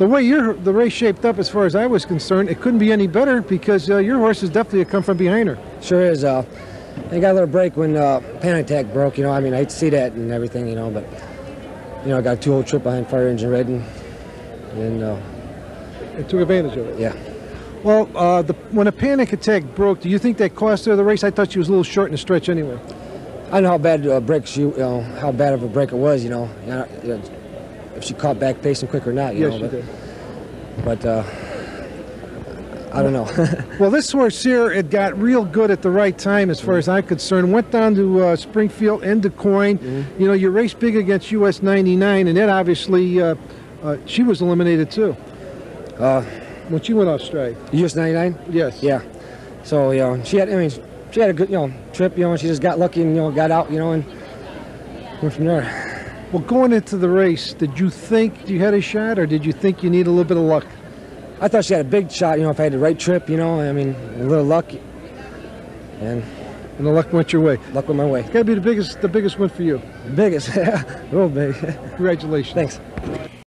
The way your the race shaped up, as far as I was concerned, it couldn't be any better because uh, your horse is definitely a come from behind her. Sure is. Uh, I got a little break when uh, Panic Attack broke. You know, I mean, I see that and everything. You know, but you know, I got a two-hole trip behind Fire Engine Red, and, and uh, It took advantage of it. yeah. Well, uh, the, when a panic attack broke, do you think that cost her the race? I thought she was a little short in the stretch anyway. I know how bad a break she, you know, how bad of a break it was. You know, you know, if she caught back pacing quick or not. You yes, know, she but, did. but uh, I don't know. Well, this horse here, it got real good at the right time, as far as I'm concerned. Went down to uh, Springfield and Du Quoin. You know, you raced big against US 99, and that obviously, uh, uh, she was eliminated too uh, when she went off stride. US 99. Yes. Yeah. So you know, she had. I mean, she had a good you know trip. You know, and she just got lucky and you know got out. You know, and went from there. Well, going into the race, did you think you had a shot, or did you think you need a little bit of luck? I thought she had a big shot. You know, if I had the right trip. You know, I mean, a little luck, and And the luck went your way. luck went my way. Got to be the biggest, the biggest win for you. Biggest, yeah, real big. Congratulations. Thanks.